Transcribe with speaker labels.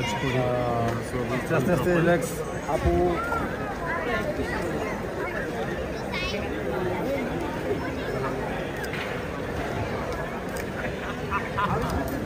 Speaker 1: Das Cody.
Speaker 2: Ähm,
Speaker 1: So, wie